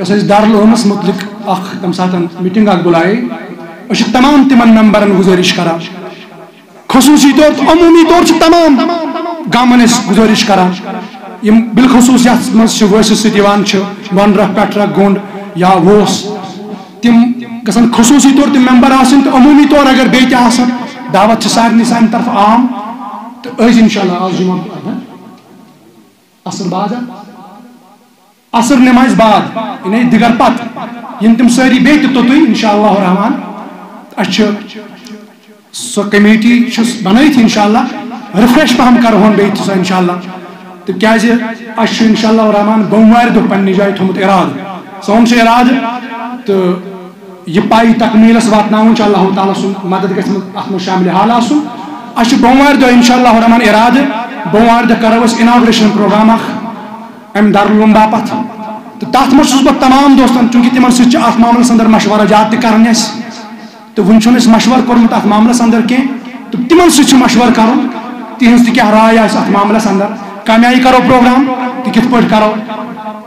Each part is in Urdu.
اس دارالعلومس متعلق اخ تم سات میٹنگ اخ بلائے اس تمام تمن ممبرن گزارش کران خصوصی طور، عمومی طور سے تمام گامن گزارش کران یم بالخصوص یت مز وسس ستیوان ون رکھ پٹ رکھ گونڈ یا ووس۔ تم گھن خصوصی طور تم ممبر آسن تو عمومی طور اگر بیت آسن، دعوت سارے سان طرف عام۔ تو از ان شاء اللہ آج جمعہ اصل بعد اثر نماز بعد یعنی دگر پت، یم تم ساری بیت تو تھی اللہ رحمان. اچھا سو کمیٹی بنائت ان شاء اللہ ریفریش پہم کرہون بیت جی؟ اچھا، سو ان اللہ تو کیازِ اچھا ان اللہ رحمان بوموار دہ پنہ جائے تھومت اراد. سون سے اراد، تو یہ پائی تکمیلس واتناون چھ اللہ تعالیٰ سن مدد گژھِ اتھ شامل حال آسُن اَسہِ چھُ بوموارِ دۄہ اِنشاء اللہ رحمان ارادٕ بوموارِ دۄہ کرو أسۍ اِناگریشن پروگرام اکھ امہِ دارالعلوم باپتھ تہٕ تَتھ منٛز چھُس بہٕ تمام دوستن چوٗنٛکہِ تِمن سۭتۍ چھِ اَتھ معاملس انٛدر مشورہ جات تہِ کران اَسہِ تہٕ وُنہِ چھُنہٕ اَسہِ مشورٕ کوٚرمُت اَتھ معاملس انٛدر کینٛہہ تہٕ تِمن سۭتۍ چھُ مشورٕ کرُن تِہنٛز تہِ کیٛاہ راے آسہِ اَتھ معاملس انٛدر کمہِ آیہِ کرو پروگرام تہٕ کِتھ پٲٹھۍ کرو۔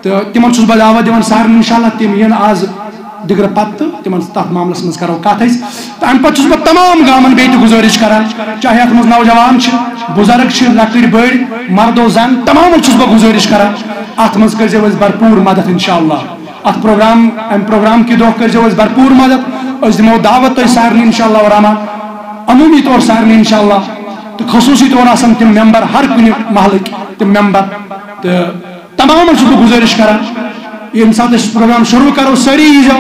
تہٕ تِمن چھُس بہٕ دعوت دِوان سارنٕے انشاء اللہ تِم یِن آز دِگر پتہٕ تِمن تَتھ معاملس منٛز کرو۔ کتھ أسۍ تہٕ اَمہِ تمام گامن بیٚیہِ تہِ گُزٲرِش کران چاہے اَتھ منٛز نوجوان چھِ، بُزرگ چھِ لۄکٕٹۍ بٔڑۍ مردو زن تمامن چھُس بہٕ گُزٲرِش کران اَتھ منٛز کٔرزیٚو اَسہِ بھرپوٗر مدد انشاء اللہ اَتھ پروگرام اَمہِ پروگرام کہِ دۄہ کٔرزیٚو اَسہِ بھرپوٗر مدد أسۍ دِمو دعوت تۄہہِ سارنٕے انشاء اللہ رحمان عموٗمی طور سارنٕے انشاء اللہ تہٕ خصوٗصی طور آسان تِم ممبر ہر کُنہِ محلٕکۍ تِم ممبر تہٕ تمامن چھُس بہٕ گُزٲرِش کران ییٚمہِ ساتہٕ أسۍ پروگرام شروٗع کرو سٲری ییٖزیو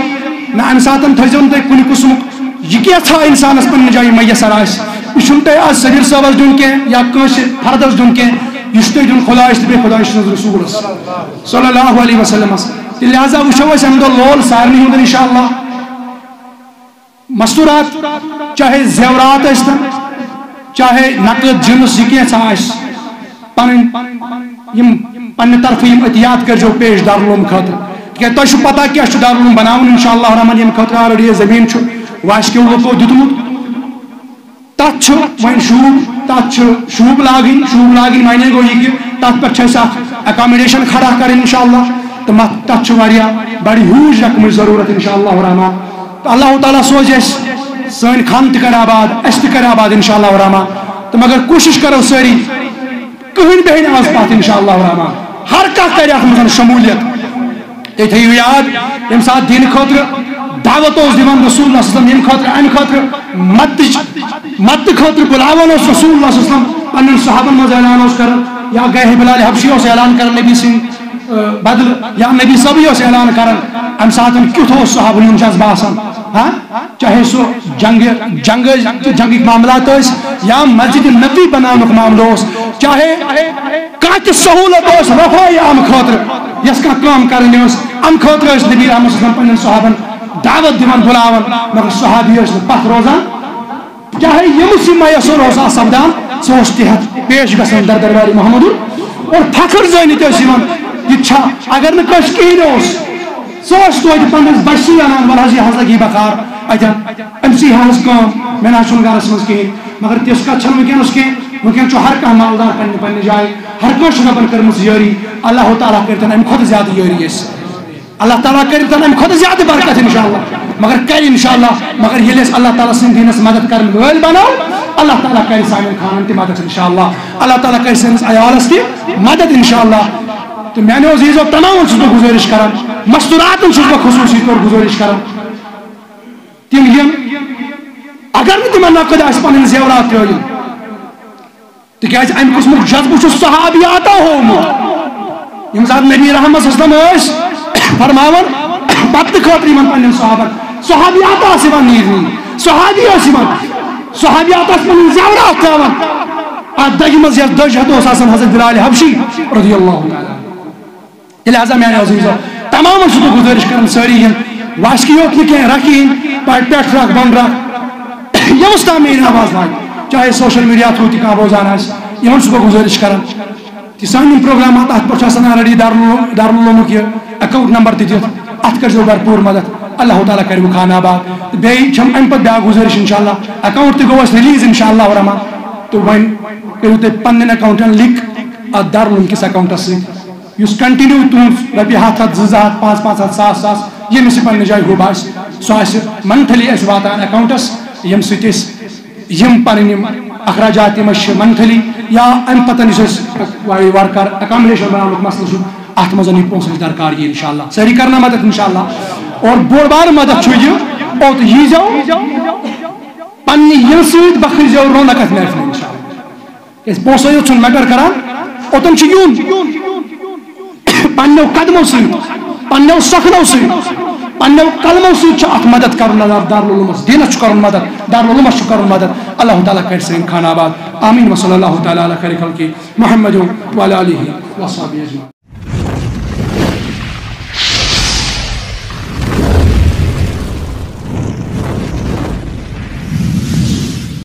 نہ امہ سات تھزو تھی کن قسمک یہ کیٛاہ انسانس پنہ جائیں میسر آس یہ تھی آج صبیر صٲبس دن کی یا کنس فردس دن کی یہ تھی دن خدائس تو خدا سن رسولس صلی اللہ علیہ وسلم لہذا وچو اس امہ دہ لول سارے ہند انشاء اللہ مستورات چاہے زیورات ٲسۍتن چاہے نقد جنس یہ کینٛژھا آسہِ پنٕنۍ یِم پننہِ طرفہٕ یِم احتیاط کٔرزیٚو پیش دارالعلوم خٲطرٕ کہ تہ پتہ کیا دارالعلوم بناون انشاء اللہ رحمان یم خاطر آلریڈی زمین واشکیو لوکو دتمت تت وین شوب تت شوب لاگن شوب لاگن ونے گو یہ کہ تت پہ اکامڈیشن کھڑا کر انشاء اللہ تو تت بڑی ہیوج رقم ضرورت انشاء اللہ رحمان تو اللہ تعالیٰ سوز اس سن خان تہ کر آباد اس تہ کر آباد انشاء اللہ رحمان تو مگر کوشش کرو ساری کہین بہن آز پات انشاء اللہ رحمان ہر کھانا کر ات شمولیت تھی تھو یاد یم سات دین خاطر دعوت اس دان رسول اللہ صلی اللہ علیہ وسلم یم خاطر ام خاطر مت جی، مت خاطر بلاوان اس رسول اللہ صلی اللہ علیہ وسلم پن صحابن مز اعلان اس کر، یا گئے بلال حبشی اس اعلان کر، نبی سن بدل یا نبی صبی اس اعلان کر ام سات کیت اس صحابن ہن جذبہ آسان ہاں؟ چاہے سو جنگ جنگ جنگ معاملات اس، یا مسجد نبی بناونک معاملہ اس، چاہے کانچ سہولت اس رفائی ام خاطر یس کا کام کرنے اس ام خاطر اس، نبی رحمت صلی اللہ علیہ صحابن دعوت دیوان بلاون مگر صحابی اس پتھ روزان چاہے یم سی میسر اوس سپدان سہ اوس تحت پیش گژھان در دربار محمد. اور فخر زٲنِتھ ٲسۍ یِوان یہِ چھا اگر نہٕ کٲنٛسہِ کِہیٖنۍ اوس سُہ اوس توتہِ پنٛنِس بچی انان وَل حظ یہِ حظ لگی بکار اتٮ۪ن أمسٕے ہاوس کٲم مےٚ نہ حظ چھُنہٕ گرس منٛز کِہیٖنۍ مگر تِژھ کتھ چھنہٕ وٕنکیٚنس کینٛہہ وٕنکیٚن چھُ ہر کانٛہہ مالدار پننہِ پننہِ جایہِ ہر کٲنٛسہِ چھُ رۄبن کٔرمٕژ یٲری اللہ تعالیٰ کٔرتن امہِ کھۄتہٕ زیادٕ یٲری أسۍ اللہ تعالیٰ کرتن امہ کھت زیادہ برکت انشاءاللہ۔ مگر کر انشاءاللہ، مگر یل اللہ تعالیٰ سن دینس مدد کرن ول بنو اللہ تعالیٰ کر سان خانن تہ مدد انشاءاللہ۔ اللہ تعالیٰ کر سنس عیالس تہ مدد انشاءاللہ۔ تو میانو عزیزو تمام چھس بہ گزارش کران مستورات چھس بہ خصوصی طور گزارش کران تم یم اگر نہ تمن نقد آس پن زیورات ترٲیِن تکیازِ امہِ قٕسمُک جذبہٕ چھُ صحابیاتا ہومُت یِم ساتہٕ نبی رحمت اسلم ٲسۍ فرماون پتہ خاطر یمن پنن صحابن صحابیات آس نیرنی صحابی آس صحابیات آس پنن زیورات تھاون۔ اتھ دگہ مز یس دج ہتھ آسان حضرت بلال حبشی رضی اللہ تعالی لہذا میانے عزیزو، تمام چھُس بہٕ گُزٲرِش کران سٲری ہن واشکی یوت نہٕ کینٛہہ رکھیٖن پٮ۪ٹھ رکھ بۄن رکھ یوٚس تام میٲنۍ آواز واتہِ چاہے سوشل میڈیا تھرو تہِ کانٛہہ بوزان آسہِ یِمن چھُس بہٕ کہ سان پروگرامات ات پہ آلریڈی دارالعلومک یہ اکاؤنٹ نمبر تہ دت ات کر بھرپور مدد اللہ تعالیٰ کر خان آباد بیٚیہِ ام پہ بیا گزارش ان شاء اللہ اکاؤنٹ تہ گو ریلیز ان شاء اللہ رحمان تو ون کرو تھی پن اکاؤنٹن لک ات دارالعلوم کس اکاؤنٹس ست اس کنٹینیو تہذ رپی ہاتھ ہاتھ زٕ ہاتھ پانچ پانچ ہاتھ ساس ساس ییٚمِس یہِ پنٛنہِ جایہِ ہوب آسہِ سُہ آسہِ منتھلی اَسہِ واتان اٮ۪کاوُنٛٹَس ییٚمہِ سۭتۍ أسۍ یِم پَنٕنۍ اخراجات یِم منتھلی یا اَمہِ پَتہٕ یُس أسۍ وارٕ کار اٮ۪کامڈیشن بناونُک مسلہٕ چھُ، اَتھ منٛز یہِ پونٛسٕچ درکار یہِ اِنشاء اللہ سٲری کرنا مدد اِنشاء اللہ اور بوٚڑ بارٕ مدد چھُ یہِ اوٚت یی زیو، پننہِ یِنہٕ سۭتۍ بکھٕرۍ زیو رونق اَتھ محفِل اِنشاء اللہ کیٛازِ پونٛسَے یوت چھُنہٕ میٹر کران، اوٚتن چھُ یُن۔ پنو قدمو سنو سخنو سنو قلمو ست مدد کر دارالعلومس دینس کر مدد دارالعلومس کر مدد. اللہ تعالیٰ کر سین خان آباد. آمین وصلی اللہ تعالیٰ علیہ خیر خلقی محمد وعلی علیہ وصحبہ اجمعین